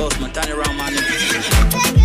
boss, man, turn around, man.